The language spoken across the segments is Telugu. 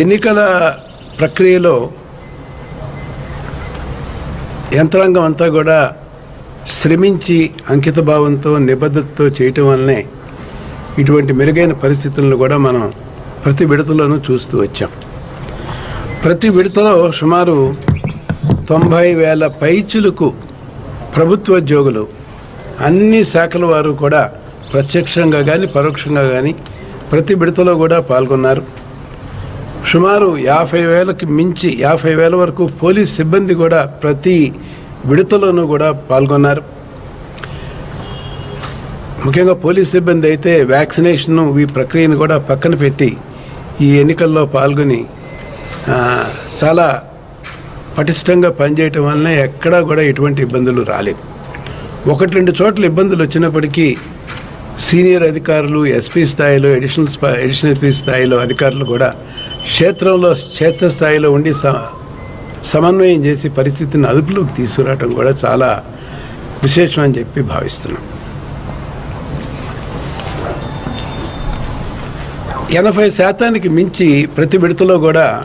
ఎన్నికల ప్రక్రియలో యంత్రాంగం అంతా కూడా శ్రమించి అంకితభావంతో నిబద్ధతతో చేయటం వల్లనే ఇటువంటి మెరుగైన పరిస్థితులను కూడా మనం ప్రతి విడతలోనూ చూస్తూ వచ్చాం. ప్రతి విడతలో సుమారు తొంభై వేల పైచులకు ప్రభుత్వోద్యోగులు అన్ని శాఖల వారు కూడా ప్రత్యక్షంగా కానీ పరోక్షంగా కానీ ప్రతి విడతలో కూడా పాల్గొన్నారు. సుమారు యాభై వేలకు మించి యాభై వేల వరకు పోలీస్ సిబ్బంది కూడా ప్రతి విడతలోనూ కూడా పాల్గొన్నారు. ముఖ్యంగా పోలీస్ సిబ్బంది అయితే వ్యాక్సినేషన్ ఈ ప్రక్రియను కూడా పక్కన పెట్టి ఈ ఎన్నికల్లో పాల్గొని చాలా పటిష్టంగా పనిచేయటం వలన ఎక్కడా కూడా ఎటువంటి ఇబ్బందులు రాలేదు. ఒకటి రెండు చోట్ల ఇబ్బందులు వచ్చినప్పటికీ సీనియర్ అధికారులు ఎస్పీ స్థాయిలో ఎడిషనల్ స్పా- ఎడిషనల్ ఎస్పీ స్థాయిలో అధికారులు కూడా క్షేత్రంలో క్షేత్రస్థాయిలో ఉండి స- సమన్వయం చేసి పరిస్థితిని అదుపులోకి తీసుకురావటం కూడా చాలా విశేషం అని చెప్పి భావిస్తున్నాం. ఎనభై శాతానికి మించి ప్రతి విడతలో కూడా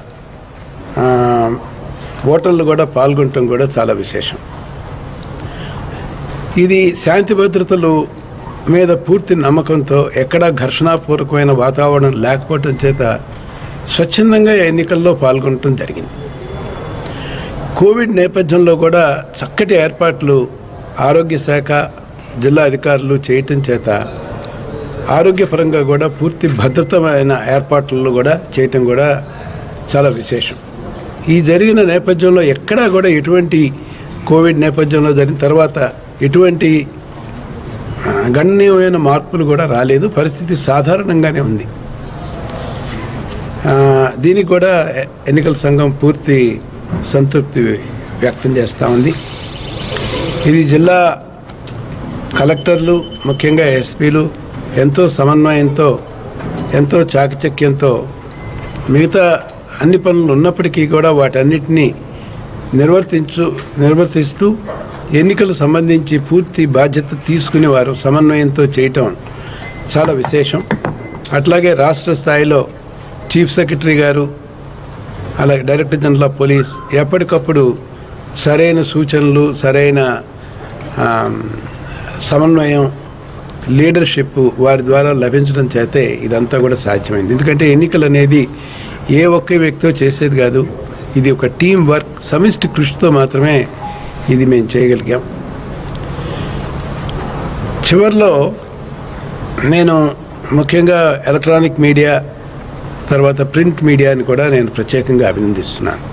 ఓటర్లు కూడా పాల్గొనటం కూడా చాలా విశేషం. ఇది శాంతి భద్రతలు మీద పూర్తి నమ్మకంతో ఎక్కడా ఘర్షణాపూర్వకమైన వాతావరణం లేకపోవటం చేత స్వచ్ఛందంగా ఎన్నికల్లో పాల్గొనటం జరిగింది. కోవిడ్ నేపథ్యంలో కూడా చక్కటి ఏర్పాట్లు ఆరోగ్య శాఖ జిల్లా అధికారులు చేయటం చేత ఆరోగ్యపరంగా కూడా పూర్తి భద్రతమైన ఏర్పాట్లను కూడా చేయటం కూడా చాలా విశేషం. ఈ జరిగిన నేపథ్యంలో ఎక్కడా కూడా ఎటువంటి కోవిడ్ నేపథ్యంలో జరిగిన తర్వాత ఎటువంటి గణనీయమైన మార్పులు కూడా రాలేదు. పరిస్థితి సాధారణంగానే ఉంది. దీనికి కూడా ఎన్నికల సంఘం పూర్తి సంతృప్తి వ్యక్తం చేస్తూ ఉంది. ఇది జిల్లా కలెక్టర్లు ముఖ్యంగా ఎస్పీలు ఎంతో సమన్వయంతో ఎంతో చాకచక్యంతో మిగతా అన్ని పనులు ఉన్నప్పటికీ కూడా వాటన్నిటినీ నిర్వర్తించు నిర్వర్తిస్తూ ఎన్నికలు సంబంధించి పూర్తి బాధ్యత తీసుకునేవారు సమన్వయంతో చేయటం చాలా విశేషం. అట్లాగే రాష్ట్ర స్థాయిలో చీఫ్ సెక్రటరీ గారు అలాగే డైరెక్టర్ జనరల్ ఆఫ్ పోలీస్ ఎప్పటికప్పుడు సరైన సూచనలు సరైన సమన్వయం లీడర్షిప్ వారి ద్వారా లభించడం చేతే ఇదంతా కూడా సాధ్యమైంది. ఎందుకంటే ఎన్నికలు అనేది ఏ ఒక్క వ్యక్తితో చేసేది కాదు. ఇది ఒక టీం వర్క్ సమిష్టి కృషితో మాత్రమే ఇది మేము చేయగలిగాం. చివరిలో నేను ముఖ్యంగా ఎలక్ట్రానిక్ మీడియా తర్వాత ప్రింట్ మీడియాని కూడా నేను ప్రత్యేకంగా అభినందిస్తున్నాను.